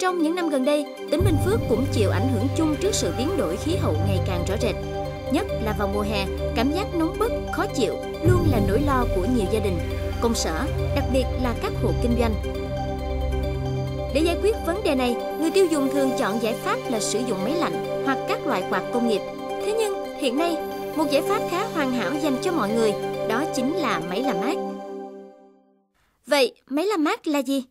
Trong những năm gần đây, tỉnh Bình Phước cũng chịu ảnh hưởng chung trước sự biến đổi khí hậu ngày càng rõ rệt. Nhất là vào mùa hè, cảm giác nóng bức, khó chịu luôn là nỗi lo của nhiều gia đình, công sở, đặc biệt là các hộ kinh doanh. Để giải quyết vấn đề này, người tiêu dùng thường chọn giải pháp là sử dụng máy lạnh hoặc các loại quạt công nghiệp. Thế nhưng, hiện nay, một giải pháp khá hoàn hảo dành cho mọi người, đó chính là máy làm mát. Vậy, máy làm mát là gì?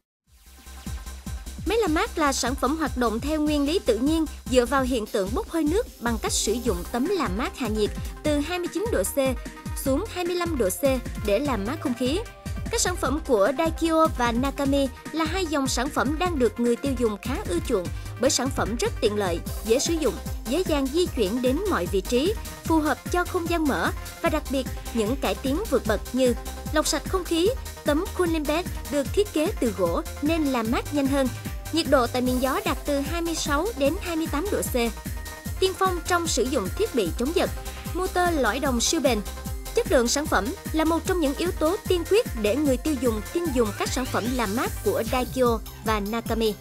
Máy làm mát là sản phẩm hoạt động theo nguyên lý tự nhiên dựa vào hiện tượng bốc hơi nước bằng cách sử dụng tấm làm mát hạ nhiệt từ 29 độ C xuống 25 độ C để làm mát không khí. Các sản phẩm của Daikyo và Nakami là hai dòng sản phẩm đang được người tiêu dùng khá ưa chuộng bởi sản phẩm rất tiện lợi, dễ sử dụng, dễ dàng di chuyển đến mọi vị trí, phù hợp cho không gian mở và đặc biệt những cải tiến vượt bậc như lọc sạch không khí, tấm cooling bed được thiết kế từ gỗ nên làm mát nhanh hơn, Nhiệt độ tại miền gió đạt từ 26 đến 28 độ C. Tiên phong trong sử dụng thiết bị chống giật, motor lõi đồng siêu bền. Chất lượng sản phẩm là một trong những yếu tố tiên quyết để người tiêu dùng tin dùng các sản phẩm làm mát của Daikyo và Nakami.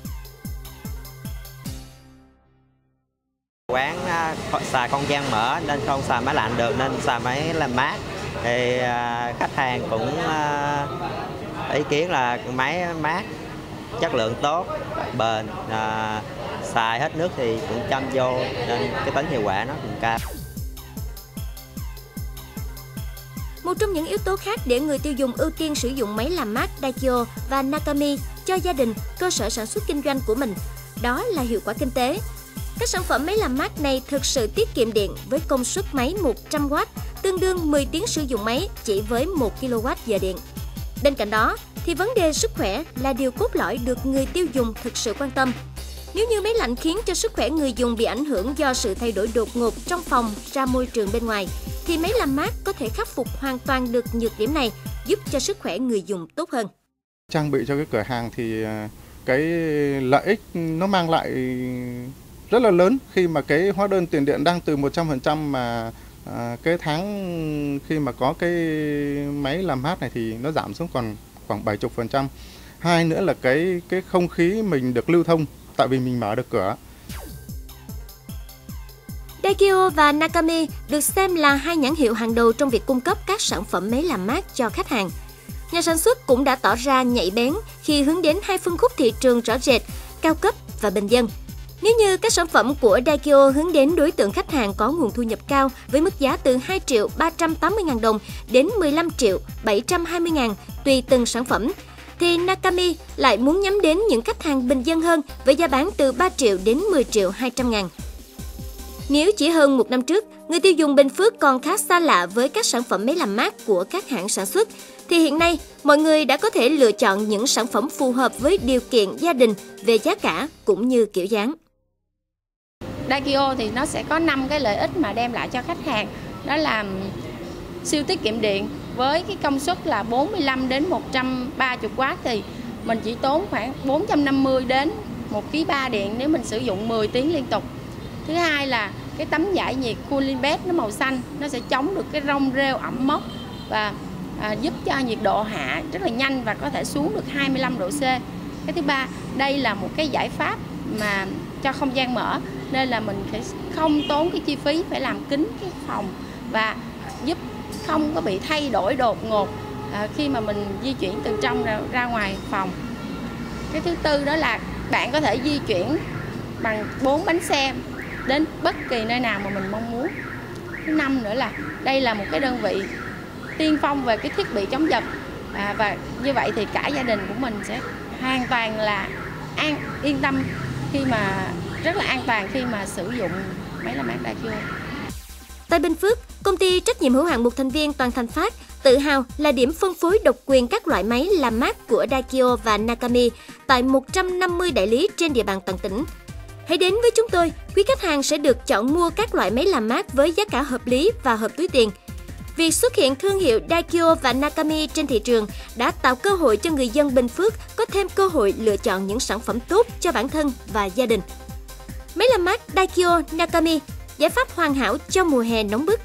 Quán à, xài không gian mở nên không xài máy lạnh được nên xài máy làm mát. Thì à, khách hàng cũng à, ý kiến là máy mát chất lượng tốt bền à, xài hết nước thì cũng chăm vô nên cái tính hiệu quả nó cũng cao Một trong những yếu tố khác để người tiêu dùng ưu tiên sử dụng máy làm mát Daikyo và Nakami cho gia đình, cơ sở sản xuất kinh doanh của mình, đó là hiệu quả kinh tế. Các sản phẩm máy làm mát này thực sự tiết kiệm điện với công suất máy 100W, tương đương 10 tiếng sử dụng máy chỉ với 1 kWh điện. Bên cạnh đó, thì vấn đề sức khỏe là điều cốt lõi được người tiêu dùng thực sự quan tâm. Nếu như máy lạnh khiến cho sức khỏe người dùng bị ảnh hưởng do sự thay đổi đột ngột trong phòng ra môi trường bên ngoài, thì máy làm mát có thể khắc phục hoàn toàn được nhược điểm này, giúp cho sức khỏe người dùng tốt hơn. Trang bị cho cái cửa hàng thì à, cái lợi ích nó mang lại rất là lớn khi mà cái hóa đơn tiền điện đang từ 100% mà à, cái tháng khi mà có cái máy làm mát này thì nó giảm xuống còn khoảng 70%. Hai nữa là cái cái không khí mình được lưu thông tại vì mình mở được cửa. Daikyo và Nakami được xem là hai nhãn hiệu hàng đầu trong việc cung cấp các sản phẩm máy làm mát cho khách hàng. Nhà sản xuất cũng đã tỏ ra nhạy bén khi hướng đến hai phân khúc thị trường rõ rệt, cao cấp và bình dân. Nếu như các sản phẩm của Daikyo hướng đến đối tượng khách hàng có nguồn thu nhập cao với mức giá từ 2 triệu 380 ngàn đồng đến 15 triệu 720 ngàn tùy từng sản phẩm, thì Nakami lại muốn nhắm đến những khách hàng bình dân hơn với giá bán từ 3 triệu đến 10 triệu 200 ngàn. Nếu chỉ hơn một năm trước, người tiêu dùng Bình Phước còn khá xa lạ với các sản phẩm máy làm mát của các hãng sản xuất, thì hiện nay mọi người đã có thể lựa chọn những sản phẩm phù hợp với điều kiện gia đình về giá cả cũng như kiểu dáng. Daikyo thì nó sẽ có 5 cái lợi ích mà đem lại cho khách hàng đó là siêu tiết kiệm điện với cái công suất là 45 đến 130 W thì mình chỉ tốn khoảng 450 đến 1 kg 3 điện nếu mình sử dụng 10 tiếng liên tục. Thứ hai là cái tấm giải nhiệt cooling bed nó màu xanh nó sẽ chống được cái rong rêu ẩm mốc và à, giúp cho nhiệt độ hạ rất là nhanh và có thể xuống được 25 độ C. Cái thứ ba, đây là một cái giải pháp mà cho không gian mở nên là mình phải không tốn cái chi phí phải làm kín cái phòng và giúp không có bị thay đổi đột ngột à, khi mà mình di chuyển từ trong ra, ra ngoài phòng. Cái thứ tư đó là bạn có thể di chuyển bằng bốn bánh xe đến bất kỳ nơi nào mà mình mong muốn. Thứ năm nữa là đây là một cái đơn vị tiên phong về cái thiết bị chống giật à, và như vậy thì cả gia đình của mình sẽ hoàn toàn là an yên tâm khi mà rất là an toàn khi mà sử dụng máy làm mát Daikyo. Tại Bình Phước, công ty trách nhiệm hữu hạn một thành viên Toàn Thành Phát tự hào là điểm phân phối độc quyền các loại máy làm mát của Daikyo và Nakami tại 150 đại lý trên địa bàn toàn tỉnh. Hãy đến với chúng tôi, quý khách hàng sẽ được chọn mua các loại máy làm mát với giá cả hợp lý và hợp túi tiền. Việc xuất hiện thương hiệu Daikyo và Nakami trên thị trường đã tạo cơ hội cho người dân Bình Phước có thêm cơ hội lựa chọn những sản phẩm tốt cho bản thân và gia đình. Máy làm mát Daikyo Nakami, giải pháp hoàn hảo cho mùa hè nóng bức.